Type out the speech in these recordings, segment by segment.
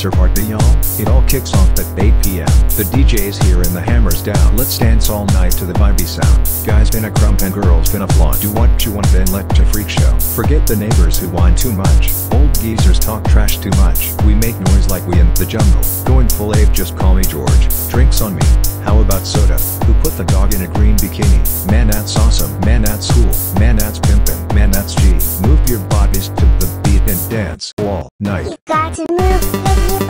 Step on sir party. It all kicks off at 8 p.m. The DJ's here and the hammer's down. Let's dance all night to the vibey sound. Guys been a crump and girls been a flaunt. Do what you want then let to freak show. Forget the neighbors who whine too much. Old geezers talk trash too much. We make noise like we in the jungle. Going full ape just call me George. Drinks on me. How about soda? Who put the dog in a green bikini? Man that's awesome. Man that's cool. Man that's pimpin'. Man that's G. Move your bodies to the and dance all night. You got to move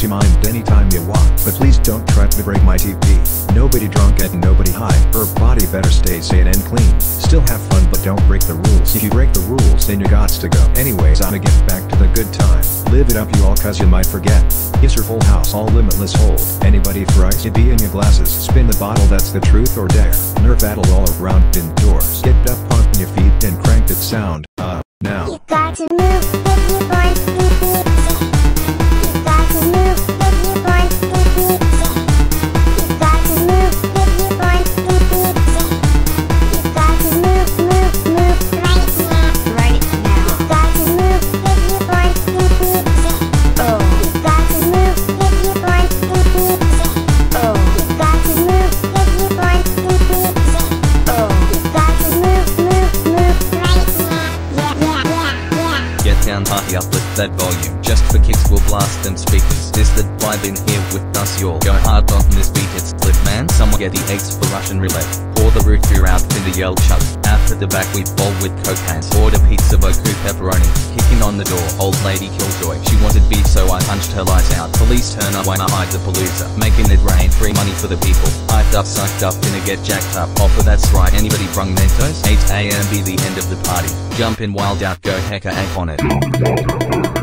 Lose mind anytime you want, But please don't try to break my TV. Nobody drunk and nobody high. Her body better stay sane and clean. Still have fun but don't break the rules. If you break the rules then you gots to go. Anyways I'ma get back to the good time. Live it up you all cause you might forget. Yes your full house all limitless hold. Anybody thrice you be in your glasses. Spin the bottle that's the truth or dare. Nerf battle all around indoors. Get up on your feet and crank that sound down party up with that volume. Just for kicks we'll blast them speakers. This the vibe in here with us y'all Go hard on this beat. It's flip man. Someone get the eggs for Russian roulette. Pour the root beer out in the yell chug After the back we bowl with coke cans Order pizza boku pepperoni. Kicking on the door old lady killjoy. She wanted beef so I punched her lights out. Police turn up I hide the palooza? Making it rain free money for the people. Hyped up sucked up gonna get jacked up. Offer that's right anybody brung Mentos 8am be the end of the party. Jump in wild out go hecka egg on it